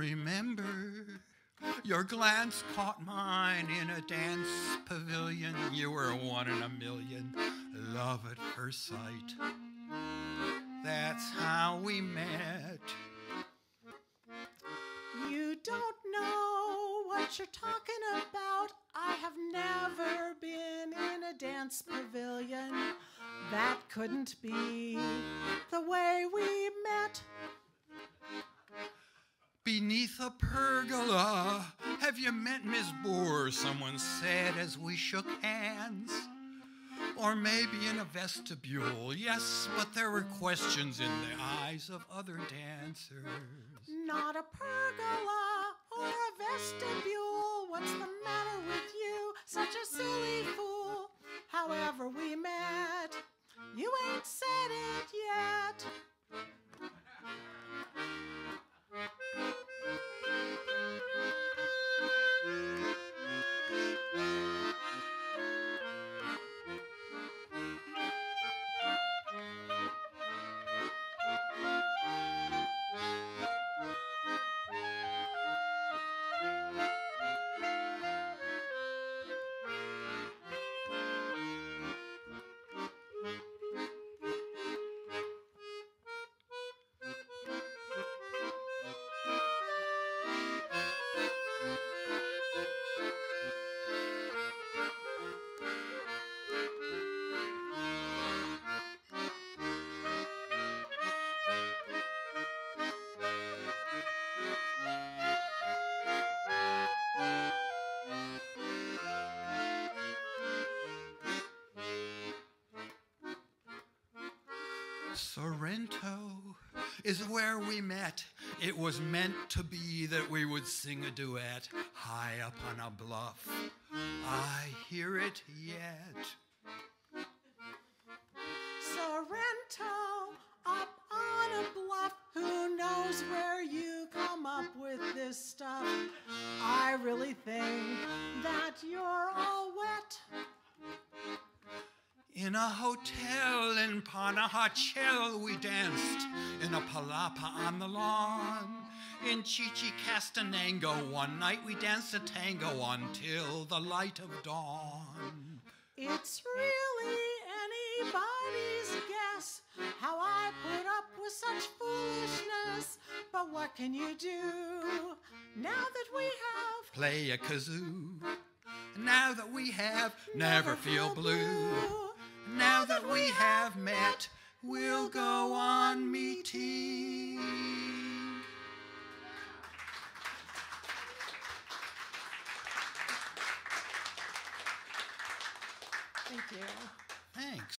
Remember, your glance caught mine in a dance pavilion. You were one in a million, love at first sight. That's how we met. You don't know what you're talking about. I have never been in a dance pavilion. That couldn't be the way we met. Beneath a pergola, have you met Miss Bohr? Someone said as we shook hands. Or maybe in a vestibule, yes, but there were questions in the eyes of other dancers. Not a pergola or a vestibule. What's the matter with you? Such a Sorrento is where we met. It was meant to be that we would sing a duet high up on a bluff. I hear it yet. Sorrento, up on a bluff. Who knows where you come up with this stuff? I really think In a hotel in Panajachel, we danced in a palapa on the lawn. In Chichi Castanango, one night we danced a tango until the light of dawn. It's really anybody's guess how I put up with such foolishness. But what can you do now that we have Play a kazoo. Now that we have, never feel blue. Now that we have met, we'll go on meeting. Thank you. Thanks.